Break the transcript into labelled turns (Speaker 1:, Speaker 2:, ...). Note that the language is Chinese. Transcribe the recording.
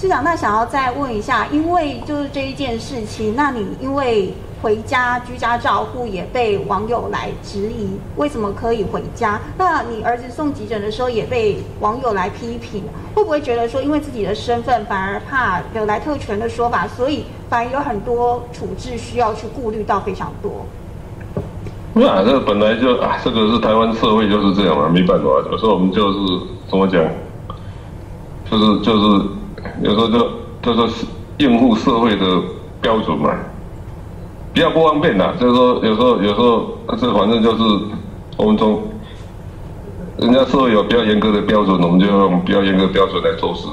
Speaker 1: 市长，那想要再问一下，因为就是这一件事情，那你因为回家居家照护也被网友来质疑，为什么可以回家？那你儿子送急诊的时候也被网友来批评，会不会觉得说，因为自己的身份反而怕有来特权的说法，所以反而有很多处置需要去顾虑到非常多？
Speaker 2: 那这个本来就啊，这个是台湾社会就是这样嘛，没办法。有时候我们就是怎么讲，就是就是有时候就就是应付社会的标准嘛，比较不方便的。就是说有时候有时候这反正就是我们从人家社会有比较严格的标准，我们就用比较严格的标准来做事。